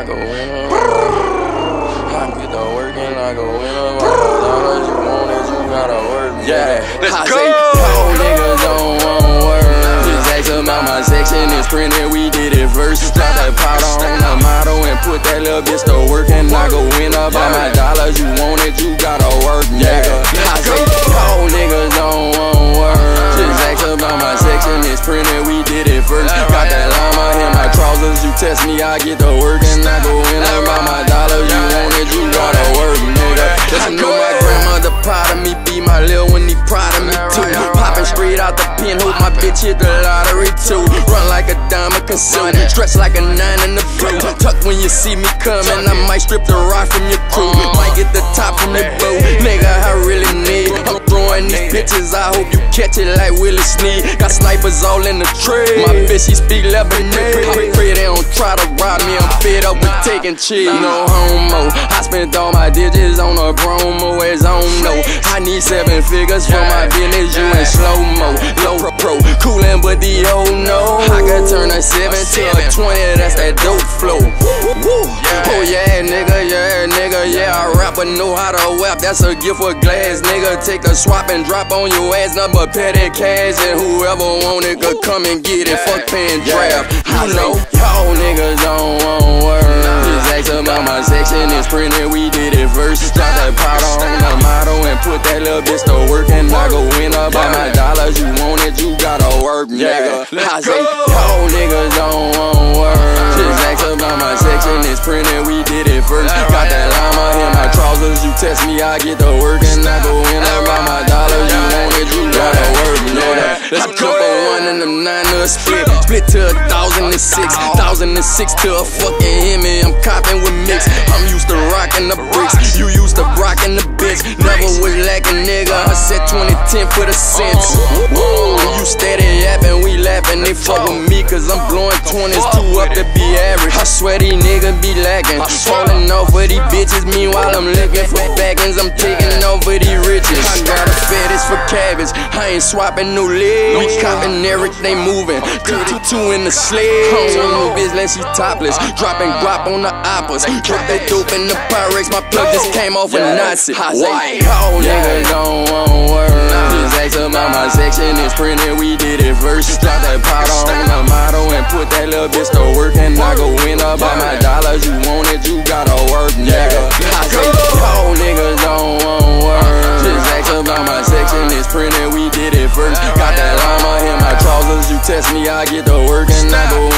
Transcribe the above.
I go in up. I get the work and I go in up. Dollars you want it, you gotta work. Yeah, let's I go. say, All niggas don't want work. Just ask about my section, it's printed, we did it first. Drop that pot on the motto and put that little bitch to work. And I go in up all my dollars, you want it, you gotta work, nigga. I say, all niggas don't want work. Just ask about my section, it's printed, test me, I get to work. And I go in up all my dollars, you want it, you gotta work, nigga. Listen to my grandmother proud of me, be my lil when he proud of me too. Popping straight out the pen, hope my bitch hit the lottery too. Run like a diamond consume, stretch like a nine in the blue. Tuck when you see me coming, I might strip the rock from your crew. Might get the top from your bow, these bitches, I hope you catch it like Willie Sneed. Got snipers all in the tree. My bitch, she speak Lebanese. Pray, pray they don't try to rob me, I'm fed up with taking cheese. No homo, I spent all my digits on a promo, as on no. I need seven figures for my business, you in slow mo. Low pro, coolin', but the old no. I could turn a seven to a twenty, that's that dope flow. Oh yeah, nigga, yeah, nigga, yeah. I rap but know how to rap, that's a gift with glass, nigga. Take a swap and drop on your ass, number petty cash, and whoever want it could come and get it. Fuck paying draft. You know, y'all niggas don't want work. Just ask about my section, it's printed, we did it first. Drop that pot on the motto and put that little bitch to work, and I go in up all my dollars. You want it, you gotta work, nigga. I say, y'all niggas don't want work. Just ask about my section, it's printed, we did it first. Got test me, I get to work, and I go in up all my dollars. You want it, you gotta work, nigga. Let's jump on one and them nine to a split. Split to a thousand and six, thousand and six to a fucking Hemi. I'm copping with mix. I'm used to rocking the bricks. You used to rocking the bitch. Never was lacking, nigga. I said 2010 for the cents. Whoa, you steady yapping, we laughing. They fuck with me cause I'm blowing 20s too up to be. I swear these niggas be lacking. Falling off of these bitches. Meanwhile, I'm looking for backings. I'm taking over these cabbage. I ain't swapping no legs. We copping everything moving. 32 in the sled. Want no bitch unless she topless. Dropping guap on the oppas. Put that dope in the Pyrex. My plug just came off a Nazi. Why? All niggas don't want work. Just ask about my section. It's printed. We did it first. Drop that pot on the motto and put that little bitch to work. And I go in up all my dollars. You want it, you gotta test me, I get to work. And I go